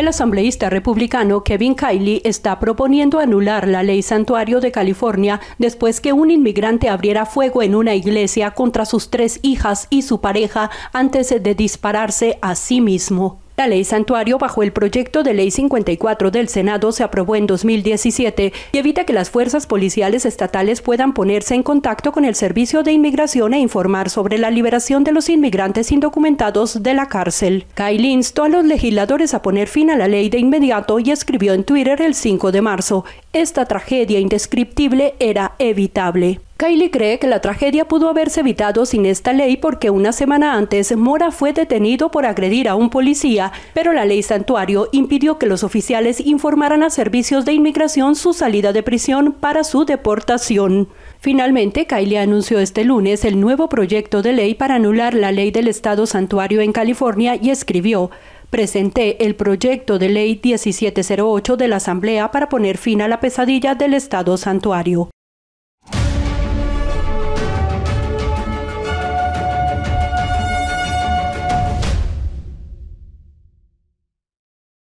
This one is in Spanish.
El asambleísta republicano Kevin Kiley está proponiendo anular la ley santuario de California después que un inmigrante abriera fuego en una iglesia contra sus tres hijas y su pareja antes de dispararse a sí mismo. La ley santuario bajo el proyecto de ley 54 del Senado se aprobó en 2017 y evita que las fuerzas policiales estatales puedan ponerse en contacto con el Servicio de Inmigración e informar sobre la liberación de los inmigrantes indocumentados de la cárcel. Kyle instó a los legisladores a poner fin a la ley de inmediato y escribió en Twitter el 5 de marzo, esta tragedia indescriptible era evitable. Kylie cree que la tragedia pudo haberse evitado sin esta ley porque una semana antes Mora fue detenido por agredir a un policía, pero la ley santuario impidió que los oficiales informaran a servicios de inmigración su salida de prisión para su deportación. Finalmente, Kylie anunció este lunes el nuevo proyecto de ley para anular la ley del Estado santuario en California y escribió presenté el proyecto de ley 1708 de la Asamblea para poner fin a la pesadilla del Estado santuario.